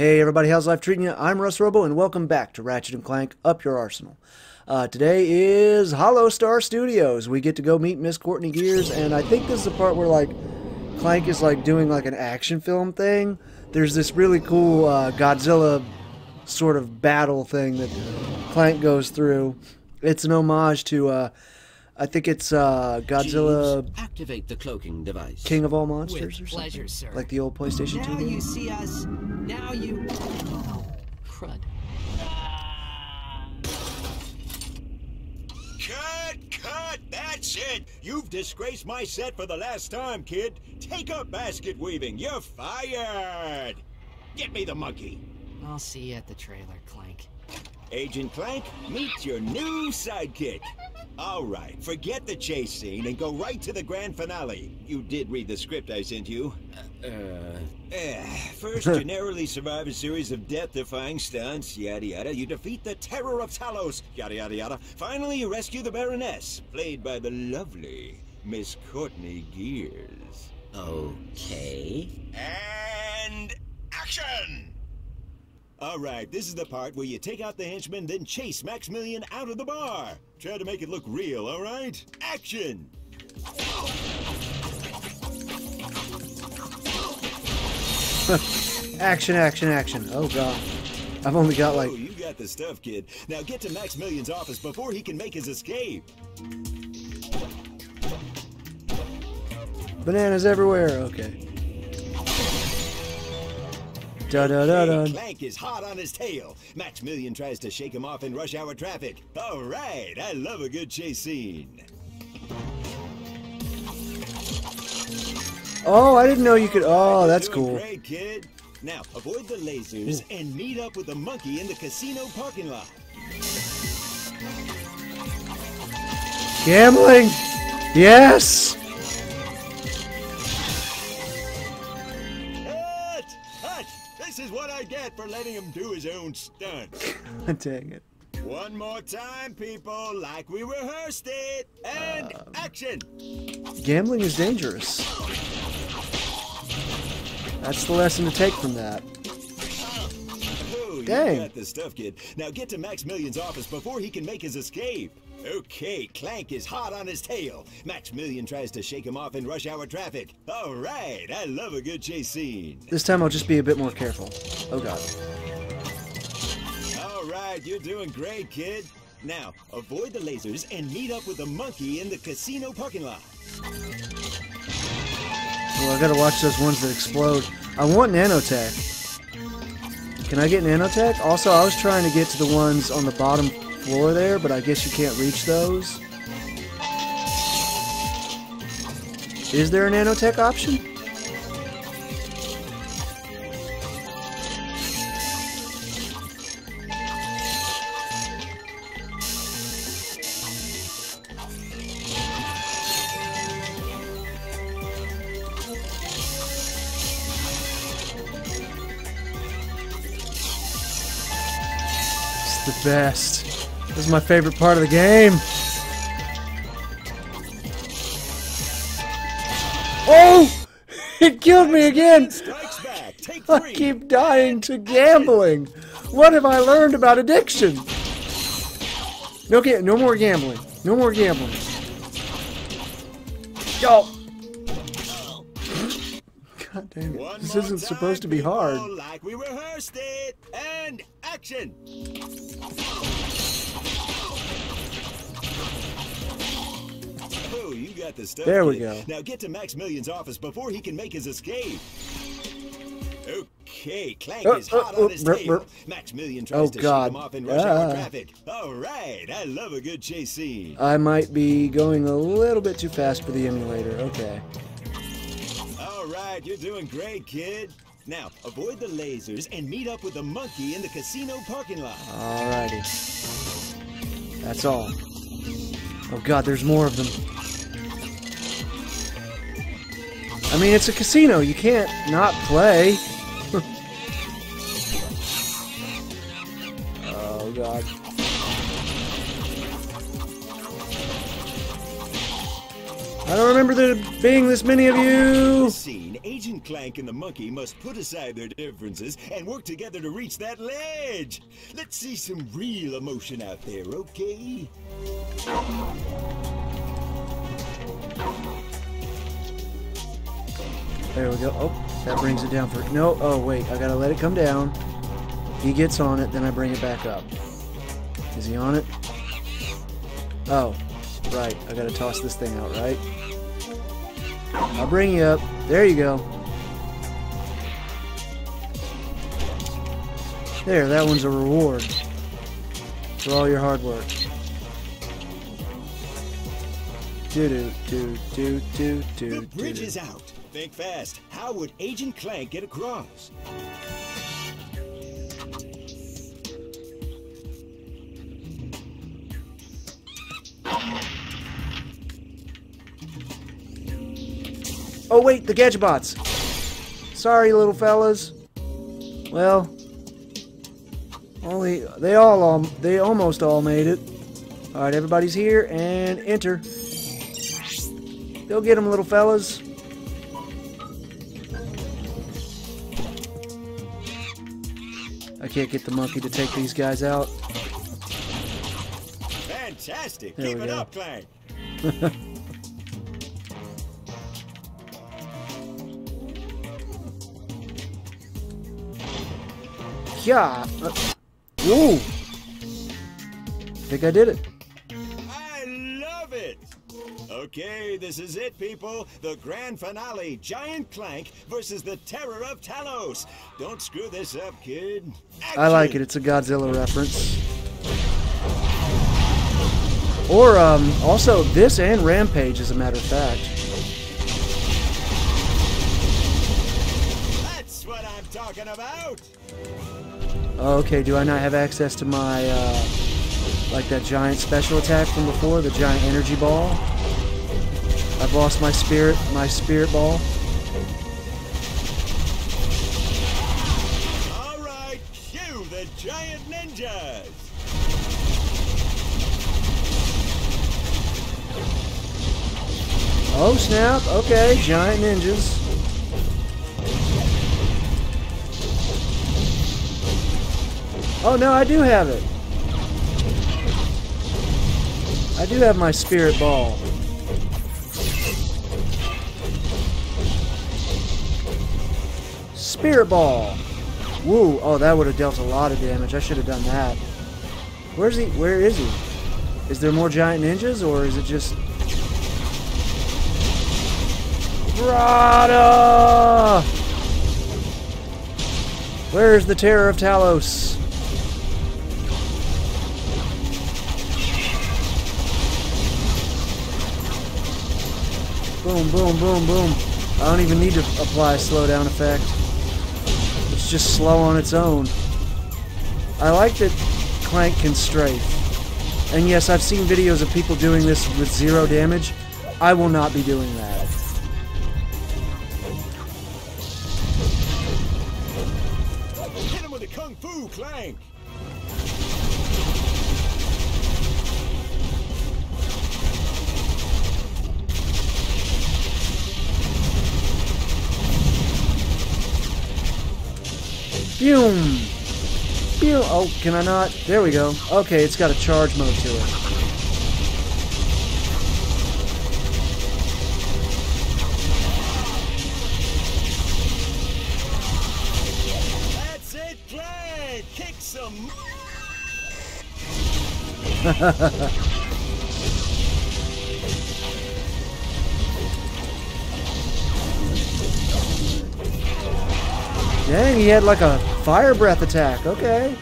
Hey everybody, how's life treating you? I'm Russ Robo and welcome back to Ratchet and Clank Up Your Arsenal. Uh, today is Holo-Star Studios. We get to go meet Miss Courtney Gears and I think this is the part where like Clank is like doing like an action film thing. There's this really cool uh, Godzilla sort of battle thing that Clank goes through. It's an homage to uh, I think it's uh, Godzilla Jeeves, activate the cloaking device. King of All Monsters With or pleasure, sir. Like the old PlayStation 2 Now you see us. Now you. Oh, crud. Cut! Cut! That's it! You've disgraced my set for the last time, kid. Take up basket weaving. You're fired! Get me the monkey. I'll see you at the trailer, Clank. Agent Clank, meet your new sidekick. All right, forget the chase scene and go right to the grand finale. You did read the script I sent you. Uh, Eh, First, you narrowly survive a series of death-defying stunts, yada yada. You defeat the Terror of Talos, yada yada yada. Finally, you rescue the Baroness, played by the lovely Miss Courtney Gears. okay. And action! All right, this is the part where you take out the henchman, then chase Maximilian out of the bar. Try to make it look real, all right? Action! Action, action, action. Oh god. I've only got like oh, you got the stuff, kid. Now get to Maximilian's office before he can make his escape. bananas everywhere. Okay. Da da da da. Clank is hot on his tail. Maximilian tries to shake him off in rush hour traffic. All right, I love a good chase scene. Oh, I didn't know you could. Oh, that's cool. Great, kid. Now, avoid the lasers and meet up with the monkey in the casino parking lot. Gambling. Yes. I get for letting him do his own stunts. Dang it. One more time, people, like we rehearsed it. And Um, action! Gambling is dangerous. That's the lesson to take from that. Oh, you got the stuff, kid. Now get to Maximilian's office before he can make his escape. Okay, Clank is hot on his tail. Maximilian tries to shake him off in rush hour traffic. All right, I love a good chase scene. This time I'll just be a bit more careful. Oh god. All right, you're doing great, kid. Now, avoid the lasers and meet up with the monkey in the casino parking lot. Well, I gotta watch those ones that explode. I want nanotech. Can I get nanotech? Also, I was trying to get to the ones on the bottom floor there, but I guess you can't reach those. Is there a nanotech option? It's the best. This is my favorite part of the game. Oh! It killed me again! I keep dying to gambling. What have I learned about addiction? No, ga- no more gambling. No more gambling. Yo. God damn it. This isn't supposed to be hard. Like we rehearsed it. And action. Oh, you got the stuff. There we kid. go. Now get to Max Maximilian's office before he can make his escape. Okay, Clank Uh, is hot uh, on his uh, tail. uh. Maximilian tries Oh, to God. shake him off in rush hour Ah. traffic. All right, I love a good chase scene. I might be going a little bit too fast for the emulator. Okay. All right, you're doing great, kid. Now, avoid the lasers and meet up with the monkey in the casino parking lot. All righty. That's all. Oh god, there's more of them. I mean, it's a casino. You can't not play. oh god. I don't remember there being this many of you. Scene, Agent Clank and the monkey must put aside their differences and work together to reach that ledge. Let's see some real emotion out there, okay? There we go. Oh, that brings it down for... No, oh, wait. I gotta let it come down. He gets on it, then I bring it back up. Is he on it? Oh, right. I gotta toss this thing out, right? I'll bring you up. There you go. There, that one's a reward for all your hard work. Do do do do do do. The bridge is out. Think fast. How would Agent Clank get across? Oh wait, the Gadgetbots. Sorry, little fellas. Well, only they all um, they almost all made it. All right, everybody's here and enter. Go get them, little fellas. Can't get the monkey to take these guys out. Fantastic. There Keep it go. up, Clank. Yeah. Uh, ooh. Think I did it. Okay, this is it, people. The grand finale Giant Clank versus the Terror of Talos. Don't screw this up, kid. I like it. It's a Godzilla reference. Or um, also this and Rampage, as a matter of fact. That's what I'm talking about. Okay, do I not have access to my, uh, like that giant special attack from before, the giant energy ball? I've lost my spirit, my spirit ball. All right, cue the giant ninjas. Oh snap! Okay, giant ninjas. Oh no, I do have it. I do have my spirit ball. Spirit ball. Woo! Oh, that would have dealt a lot of damage. I should have done that. Where's he? Where is he? Is there more giant ninjas, or is it just Rada! Where's the terror of Talos? Boom, boom, boom, boom. I don't even need to apply a slowdown effect. Just slow on its own. I like that Clank can strafe. And yes, I've seen videos of people doing this with zero damage. I will not be doing that. Boom! Boom! Oh, can I not? There we go. Okay, it's got a charge mode to it. That's it, clank. Kick some. Dang, he had like a fire breath attack. Okay.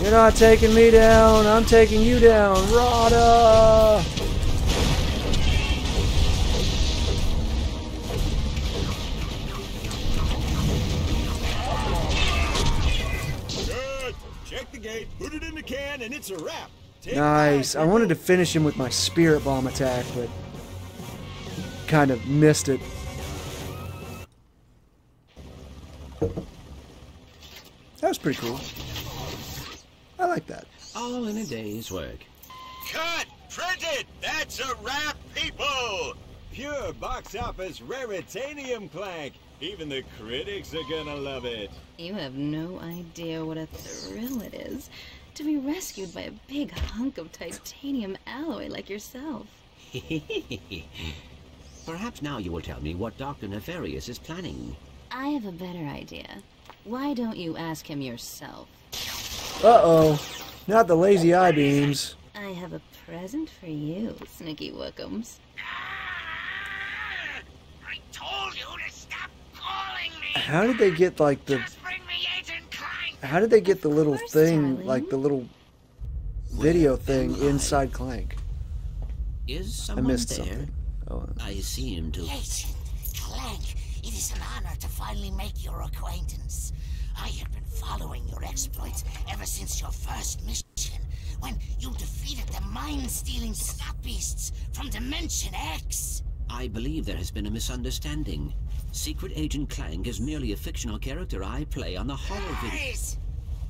You're not taking me down. I'm taking you down. Rada! Good. Check the gate, put it in the can, and it's a wrap. Take Nice. I wanted to finish him with my spirit bomb attack, but kind of missed it. That was pretty cool. I like that. All in a day's work. Cut! Printed! That's a wrap, people! Pure box office raritanium clank. Even the critics are gonna love it. You have no idea what a thrill it is to be rescued by a big hunk of titanium alloy like yourself. Perhaps now you will tell me what Dr. Nefarious is planning. I have a better idea. Why don't you ask him yourself? Uh-oh. Not the lazy eye beams. I have a present for you, Snicky Wookums. Ah! I told you to stop calling me. How did they get like the how did they get the little course, thing darling. like the little video thing inside Clank? Is I missed there? something. Oh, I seem to. Agent Clank, it is an honor to finally make your acquaintance. I have been following your exploits ever since your first mission, when you defeated the mind-stealing snot beasts from Dimension X. I believe there has been a misunderstanding. Secret Agent Clank is merely a fictional character I play on the Hollow video. Lies!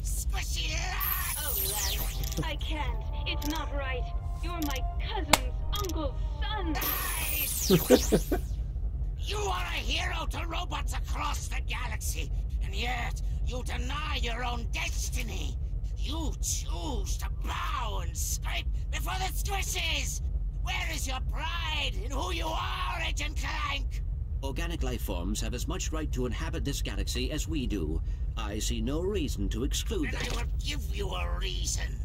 Squishy lies! Oh, I can't. It's not right. You're my cousin's uncle's son. Lies! You are a hero to robots across the galaxy, and yet you deny your own destiny. You choose to bow and scrape before the squishes. Where is your pride in who you are, Agent Clank? Organic life forms have as much right to inhabit this galaxy as we do. I see no reason to exclude And I will give you a reason.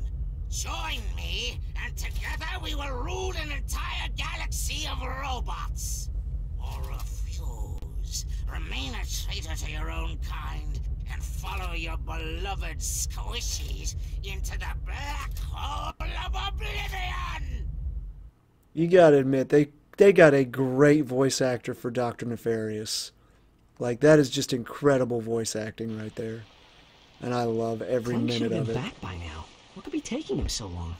Join me, and together we will rule an entire galaxy of robots. Or refuse. Remain a traitor to your own kind, and follow your beloved squishies into the black hole of oblivion! You gotta admit they they got a great voice actor for Doctor Nefarious. Like that is just incredible voice acting right there, and I love every should minute of it. back by now. What could be taking him so long?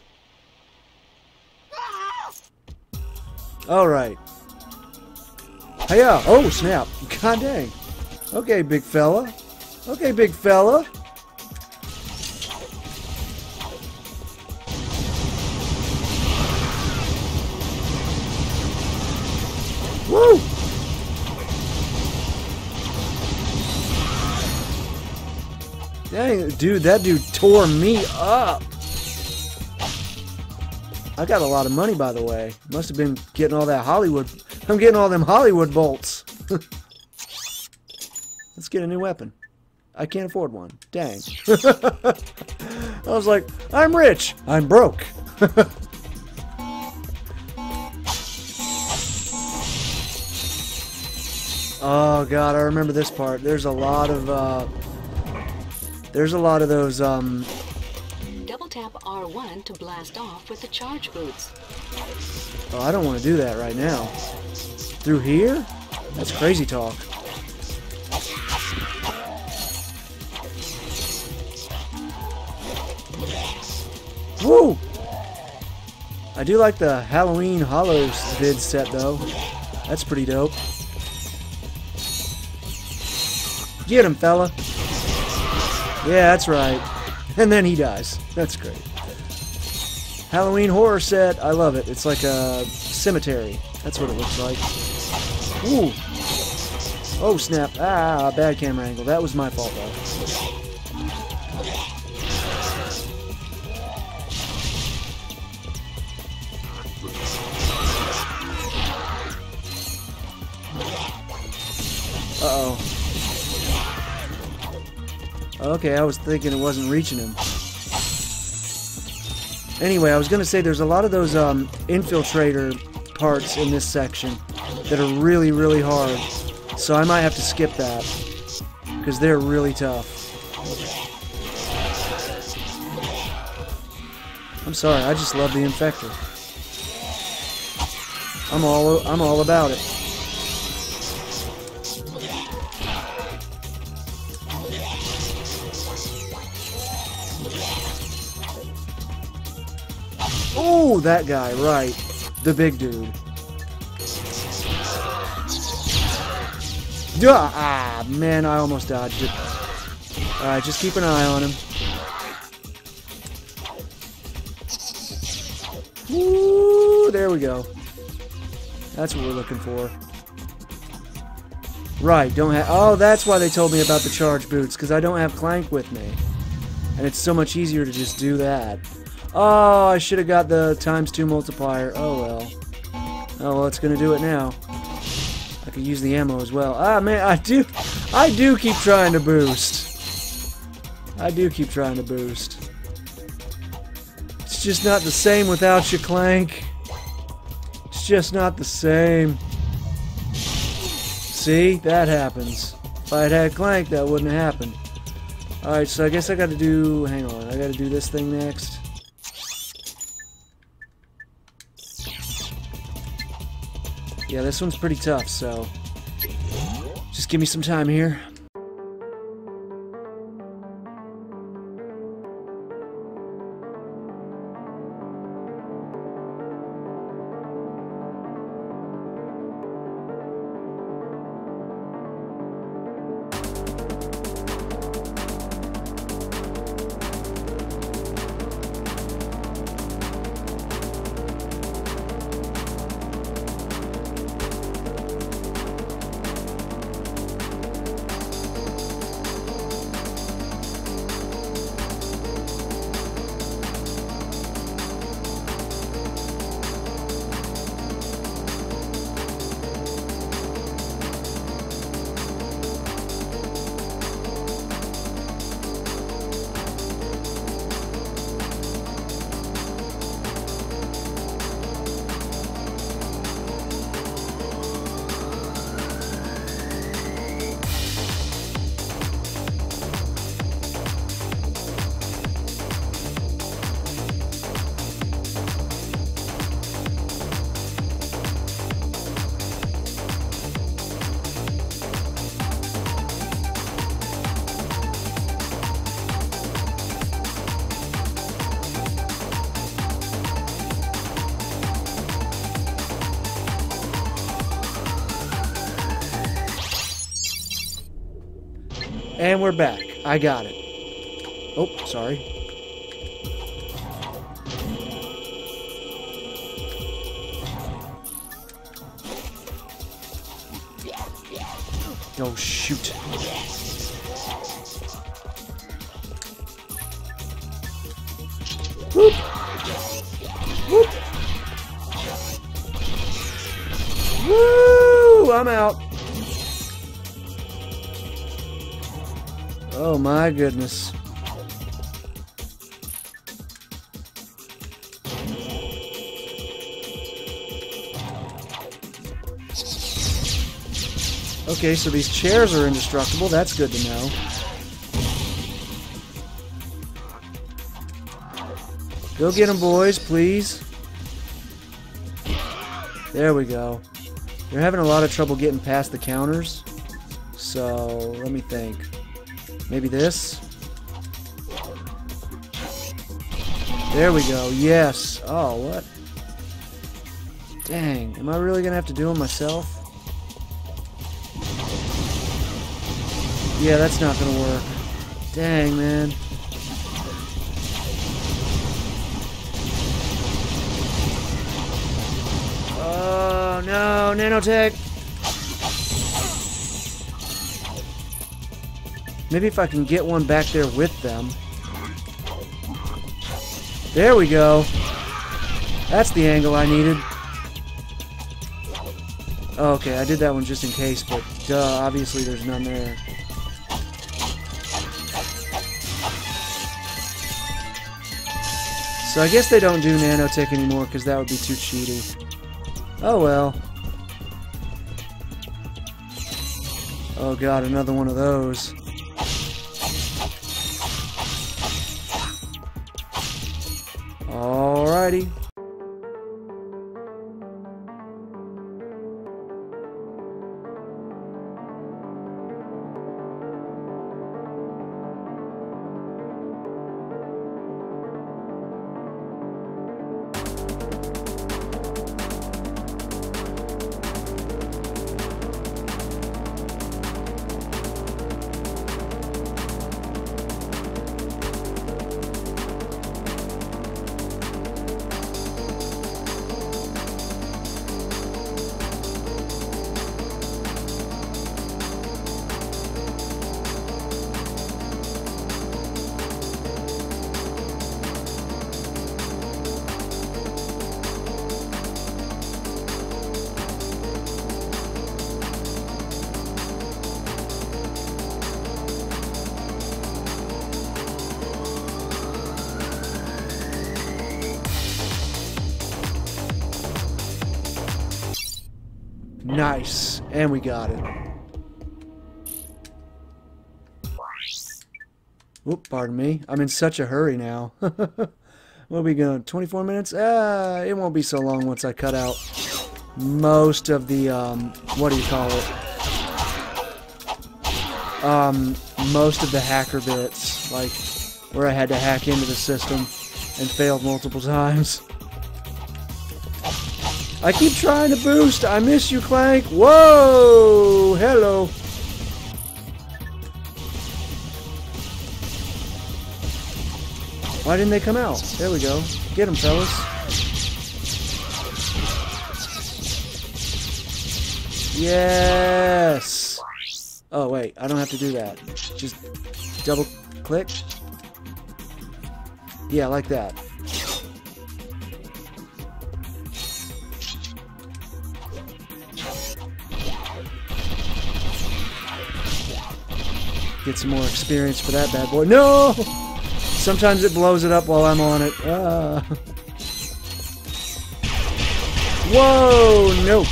All right. Hiya! Uh, oh snap! God dang. Okay, big fella. Okay, big fella. Dude, that dude tore me up. I got a lot of money, by the way. Must have been getting all that Hollywood. I'm getting all them Hollywood bolts. Let's get a new weapon. I can't afford one. Dang. I was like, I'm rich. I'm broke. oh god, I remember this part. There's a lot of uh there's a lot of those um Double tap R1 to blast off with the charge boots. Oh, I don't want to do that right now. Through here? That's crazy talk. Woo! I do like the Halloween Hollows vid set though. That's pretty dope. Get him, fella. Yeah, that's right. And then he dies. That's great. Halloween horror set. I love it. It's like a cemetery. That's what it looks like. Ooh. Oh, snap. Ah, bad camera angle. That was my fault, though. Uh-oh. Okay, I was thinking it wasn't reaching him. Anyway, I was going to say there's a lot of those um, infiltrator parts in this section that are really, really hard. So I might have to skip that because they're really tough. I'm sorry, I just love the infector. I'm all I'm all about it. Oh, that guy, right. The big dude. Duh, ah, man, I almost dodged it. Alright, just keep an eye on him. Woo! There we go. That's what we're looking for. Right, don't have... Oh, that's why they told me about the charge boots, because I don't have Clank with me. And it's so much easier to just do that. Oh, I should have got the times 2 multiplier. Oh, well. Oh, well, it's going to do it now. I could use the ammo as well. Ah, man, I do... I do keep trying to boost. I do keep trying to boost. It's just not the same without you, Clank. It's just not the same. See? That happens. If I had had Clank, that wouldn't have happened. Alright, so I guess I gotta do... Hang on, I gotta do this thing next. Yeah, this one's pretty tough, so... Just give me some time here. And we're back. I got it. Oh, sorry. Oh, shoot. Whoop. Whoop. Woo! I'm out. Oh my goodness. Okay, so these chairs are indestructible. That's good to know. Go get them, boys, please. There we go. They're having a lot of trouble getting past the counters. So, let me think. Maybe this? There we go. Yes. Oh, what? Dang. Am I really going to have to do them myself? Yeah, that's not going to work. Dang, man. Oh, no. Nanotech. Maybe if I can get one back there with them. There we go. That's the angle I needed. Okay, I did that one just in case, but duh, obviously there's none there. So I guess they don't do nanotech anymore because that would be too cheaty. Oh well. Oh god, another one of those. Nice. And we got it. Whoop, pardon me. I'm in such a hurry now. what are we going? 24 minutes? Ah, it won't be so long once I cut out most of the, um, what do you call it? Um, most of the hacker bits, like where I had to hack into the system and failed multiple times. I keep trying to boost. I miss you, Clank. Whoa! Hello. Why didn't they come out? There we go. Get them, fellas. Yes! Oh, wait. I don't have to do that. Just double click. Yeah, like that. Get some more experience for that bad boy. No! Sometimes it blows it up while I'm on it. Ah. Whoa! Nope.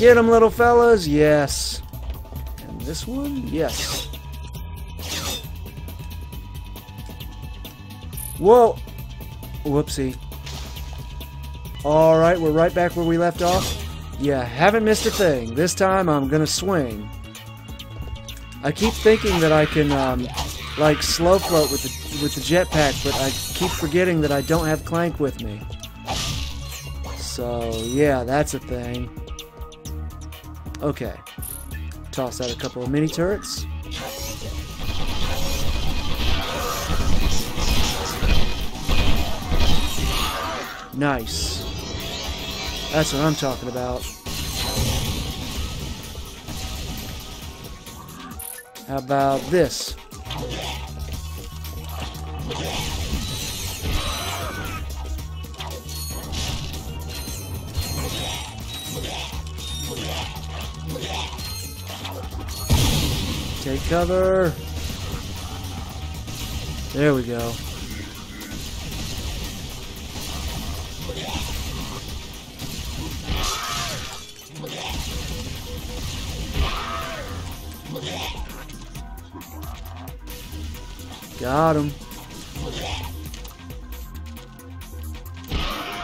Get them, little fellas. Yes. And this one? Yes. Whoa! Whoopsie. Alright, we're right back where we left off. Yeah, haven't missed a thing. This time I'm gonna swing. I keep thinking that I can, um, like, slow float with the, with the jetpack, but I keep forgetting that I don't have Clank with me. So, yeah, that's a thing. Okay. Toss out a couple of mini turrets. Nice. That's what I'm talking about. How about this? Take cover. There we go. Got him.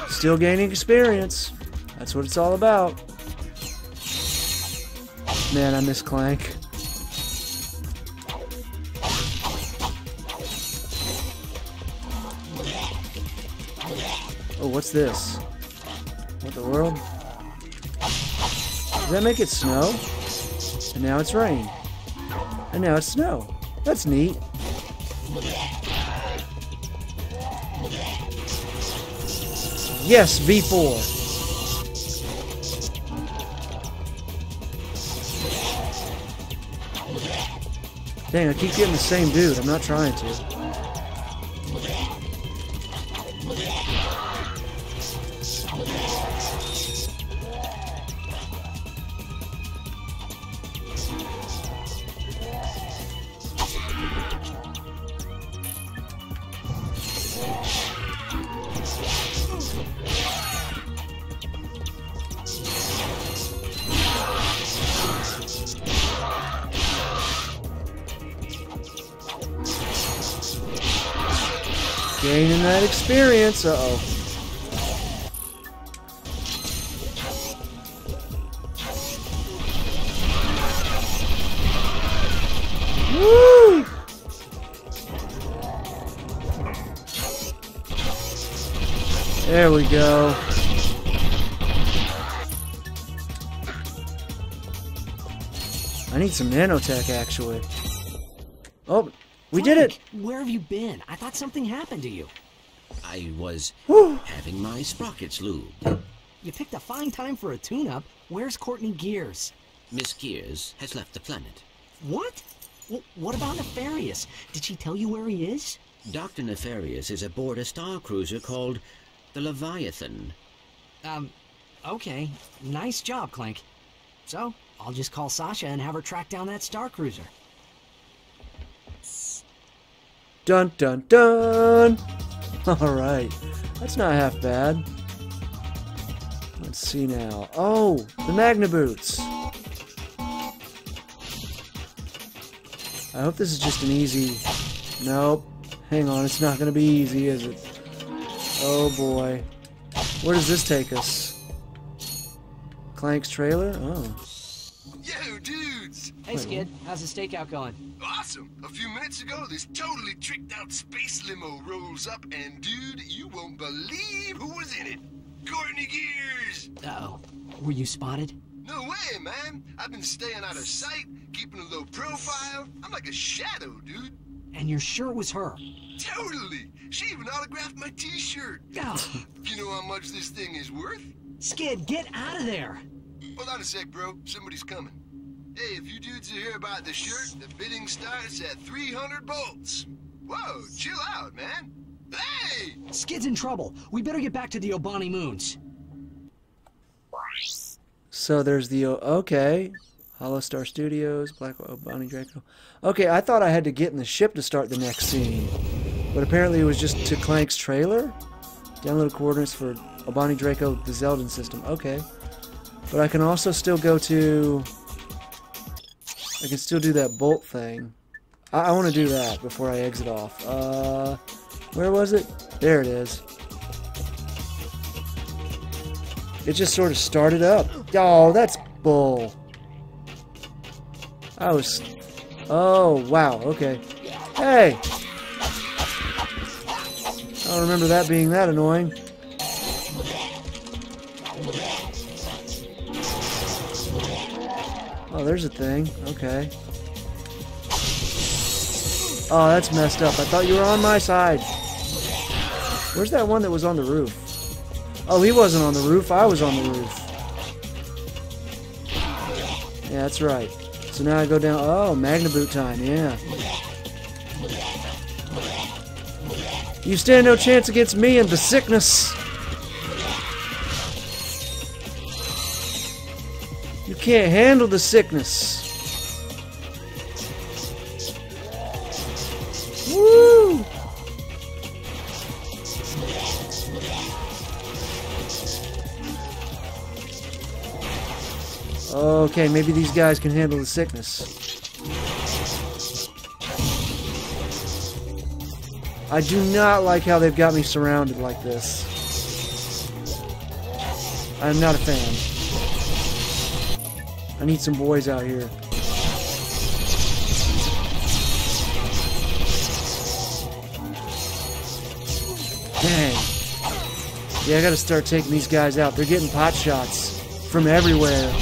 Still gaining experience. That's what it's all about. Man, I miss Clank. Oh, what's this? What the world? Does that make it snow? And now it's rain. And now it's snow. That's neat. Yes, V4. Dang, I keep getting the same dude. I'm not trying to. Uh-oh. There we go. I need some nanotech, actually. Oh, we did it! Where have you been? I thought something happened to you. I was Whew. having my sprockets lubed. You picked a fine time for a tune-up. Where's Courtney Gears? Miss Gears has left the planet. What? W what about Nefarious? Did she tell you where he is? Dr. Nefarious is aboard a star cruiser called the Leviathan. Um, okay. Nice job, Clank. So, I'll just call Sasha and have her track down that star cruiser. Dun dun dun! Alright. That's not half bad. Let's see now. Oh, the Magna Boots. I hope this is just an easy... Nope. Hang on, it's not going to be easy, is it? Oh boy. Where does this take us? Clank's trailer? Oh. Yo, dudes! Hey, Skid. How's the stakeout going? Awesome! A few minutes ago, this totally tricked out space limo rolls up, and dude, you won't believe who was in it! Courtney Gears! Uh-oh. Were you spotted? No way, man! I've been staying out of sight, keeping a low profile. I'm like a shadow, dude. And you're sure it was her? Totally! She even autographed my t-shirt. Oh, You know how much this thing is worth? Skid, get out of there! Hold on a sec, bro. Somebody's coming. Hey, if you dudes are here about the shirt, the bidding starts at 300 bolts. Whoa, chill out, man. Hey! Skid's in trouble. We better get back to the Obani Moons. So there's the... Okay. Holo Star Studios, Black Obani Draco. Okay, I thought I had to get in the ship to start the next scene. But apparently it was just to Clank's trailer? Download coordinates for Obani Draco, the Zeldin system. Okay. But I can also still go to... I can still do that bolt thing. I, I want to do that before I exit off. Uh, where was it? There it is. It just sort of started up. Oh, that's bull. I was... Oh, wow, okay. Hey! I don't remember that being that annoying. Oh, there's a thing. Okay. Oh, that's messed up. I thought you were on my side. Where's that one that was on the roof? Oh, he wasn't on the roof. I was on the roof. Yeah, that's right. So now I go down. Oh, Magna Boot time. Yeah. You stand no chance against me and the sickness. Can't handle the sickness. Woo! Okay, maybe these guys can handle the sickness. I do not like how they've got me surrounded like this. I'm not a fan. I need some boys out here. Dang. Yeah, I gotta start taking these guys out. They're getting pot shots from everywhere.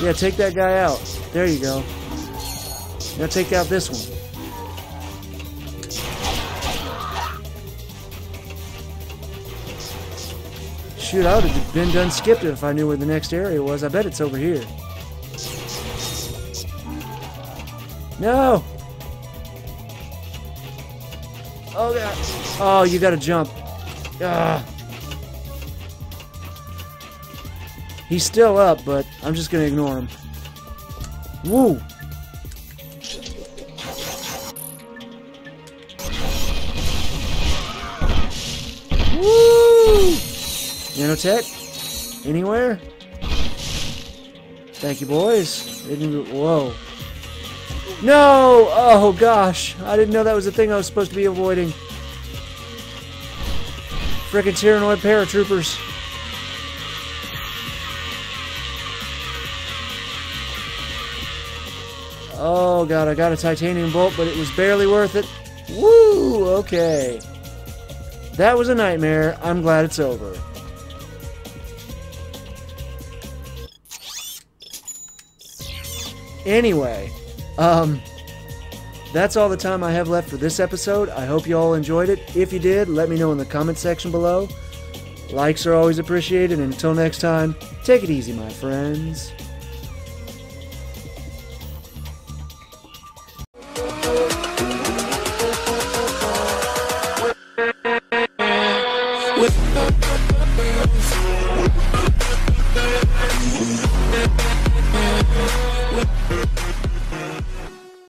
Yeah, take that guy out. There you go. Now take out this one. Shoot, I would have been done skipped it if I knew where the next area was. I bet it's over here. No! Oh, God. Oh, you gotta jump. Ah. He's still up, but I'm just gonna ignore him. Woo! Nanotech? Anywhere? Thank you, boys. Whoa. No! Oh, gosh. I didn't know that was a thing I was supposed to be avoiding. Frickin' Tyrannoid paratroopers. Oh god, I got a titanium bolt, but it was barely worth it. Woo! Okay. That was a nightmare. I'm glad it's over. Anyway, um, that's all the time I have left for this episode. I hope you all enjoyed it. If you did, let me know in the comment section below. Likes are always appreciated, and until next time, take it easy, my friends.